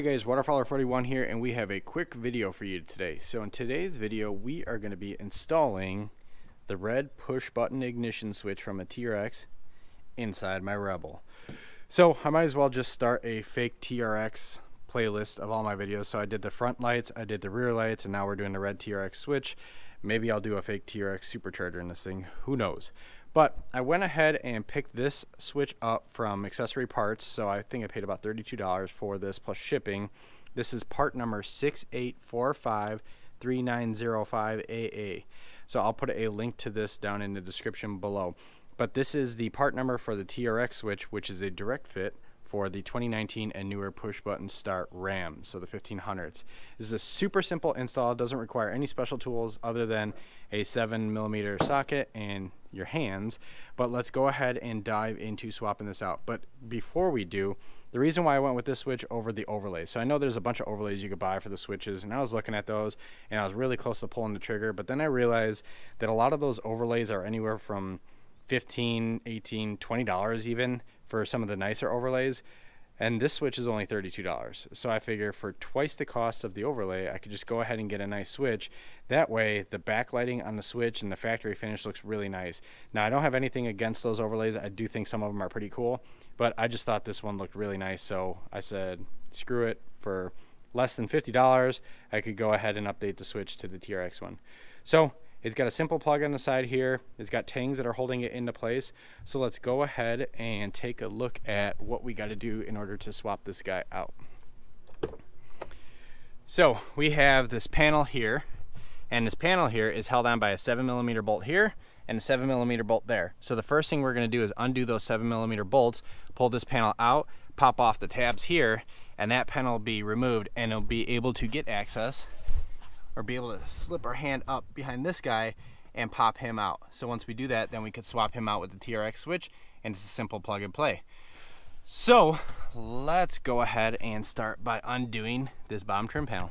Hey guys, Waterfowler41 here, and we have a quick video for you today. So in today's video, we are going to be installing the red push button ignition switch from a TRX inside my Rebel. So I might as well just start a fake TRX playlist of all my videos. So I did the front lights, I did the rear lights, and now we're doing the red TRX switch. Maybe I'll do a fake TRX supercharger in this thing, who knows. But I went ahead and picked this switch up from accessory parts. So I think I paid about $32 for this plus shipping. This is part number 68453905AA. So I'll put a link to this down in the description below. But this is the part number for the TRX switch, which is a direct fit for the 2019 and newer push button start RAM, so the 1500s. This is a super simple install, doesn't require any special tools other than a 7 millimeter socket and your hands. But let's go ahead and dive into swapping this out. But before we do, the reason why I went with this switch over the overlay. So I know there's a bunch of overlays you could buy for the switches, and I was looking at those, and I was really close to pulling the trigger. But then I realized that a lot of those overlays are anywhere from 15 18 20 dollars even for some of the nicer overlays and this switch is only $32 so i figure for twice the cost of the overlay i could just go ahead and get a nice switch. That way the backlighting on the switch and the factory finish looks really nice. Now i don't have anything against those overlays. I do think some of them are pretty cool but i just thought this one looked really nice. So i said screw it. For less than $50 i could go ahead and update the switch to the trx one. So it's got a simple plug on the side here. It's got tangs that are holding it into place. So let's go ahead and take a look at what we got to do in order to swap this guy out. So we have this panel here and this panel here is held on by a seven millimeter bolt here and a seven millimeter bolt there. So the first thing we're gonna do is undo those seven millimeter bolts, pull this panel out, pop off the tabs here, and that panel will be removed and it'll be able to get access or be able to slip our hand up behind this guy and pop him out. So once we do that, then we could swap him out with the TRX switch and it's a simple plug and play. So let's go ahead and start by undoing this bottom trim panel.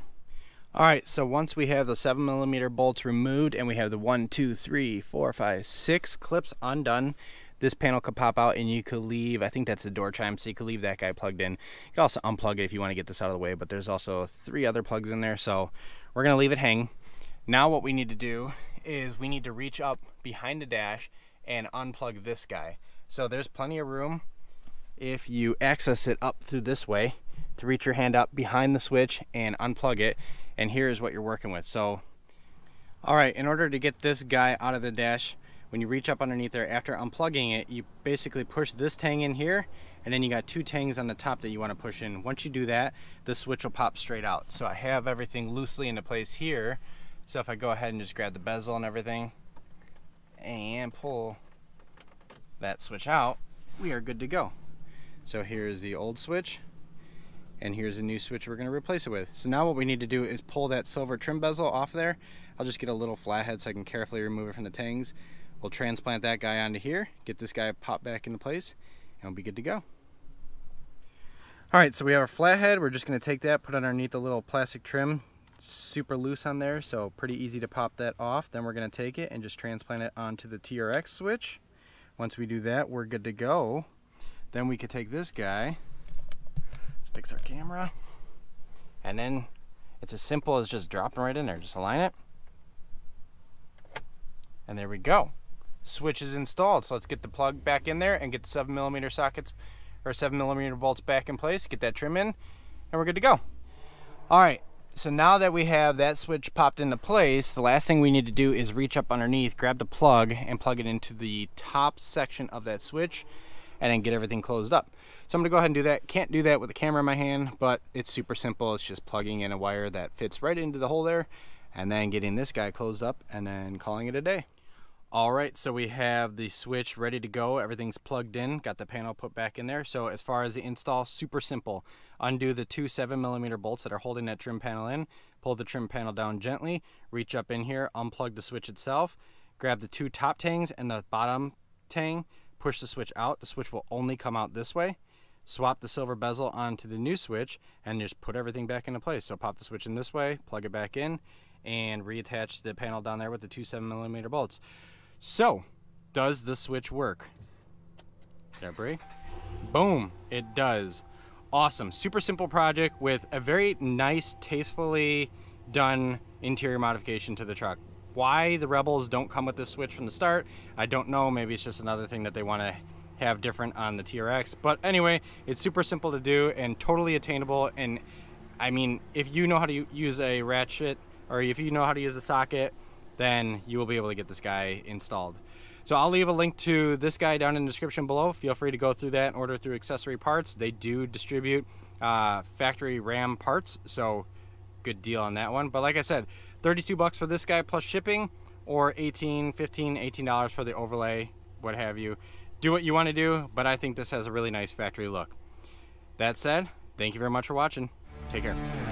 All right, so once we have the seven millimeter bolts removed and we have the one, two, three, four, five, six clips undone, this panel could pop out and you could leave, I think that's the door chime, so you could leave that guy plugged in. You can also unplug it if you want to get this out of the way, but there's also three other plugs in there, so we're gonna leave it hang. Now what we need to do is we need to reach up behind the dash and unplug this guy. So there's plenty of room if you access it up through this way to reach your hand up behind the switch and unplug it. And here's what you're working with. So, all right, in order to get this guy out of the dash, when you reach up underneath there after unplugging it, you basically push this tang in here and then you got two tangs on the top that you want to push in. Once you do that, the switch will pop straight out. So I have everything loosely into place here. So if I go ahead and just grab the bezel and everything and pull that switch out, we are good to go. So here's the old switch and here's a new switch we're going to replace it with. So now what we need to do is pull that silver trim bezel off there. I'll just get a little flathead so I can carefully remove it from the tangs. We'll transplant that guy onto here, get this guy popped back into place, and we'll be good to go. All right, so we have our flathead. We're just gonna take that, put it underneath the little plastic trim. super loose on there, so pretty easy to pop that off. Then we're gonna take it and just transplant it onto the TRX switch. Once we do that, we're good to go. Then we could take this guy, fix our camera, and then it's as simple as just dropping right in there. Just align it, and there we go switch is installed. So let's get the plug back in there and get the seven millimeter sockets or seven millimeter bolts back in place, get that trim in, and we're good to go. All right, so now that we have that switch popped into place, the last thing we need to do is reach up underneath, grab the plug, and plug it into the top section of that switch, and then get everything closed up. So I'm gonna go ahead and do that. Can't do that with the camera in my hand, but it's super simple. It's just plugging in a wire that fits right into the hole there, and then getting this guy closed up, and then calling it a day. All right, so we have the switch ready to go. Everything's plugged in, got the panel put back in there. So as far as the install, super simple. Undo the two seven millimeter bolts that are holding that trim panel in, pull the trim panel down gently, reach up in here, unplug the switch itself, grab the two top tangs and the bottom tang, push the switch out. The switch will only come out this way. Swap the silver bezel onto the new switch and just put everything back into place. So pop the switch in this way, plug it back in, and reattach the panel down there with the two seven millimeter bolts. So, does the switch work? Debris? Boom, it does. awesome. Super simple project with a very nice, tastefully done interior modification to the truck. Why the Rebels don't come with this switch from the start, I don't know. Maybe it's just another thing that they want to have different on the TRX. But anyway, it's super simple to do and totally attainable. And I mean, if you know how to use a ratchet or if you know how to use a socket, then you will be able to get this guy installed. So I'll leave a link to this guy down in the description below. Feel free to go through that and order through accessory parts. They do distribute uh, factory RAM parts, so good deal on that one. But like I said, 32 bucks for this guy plus shipping or 18, 15, 18 dollars for the overlay, what have you. Do what you want to do, but I think this has a really nice factory look. That said, thank you very much for watching. Take care.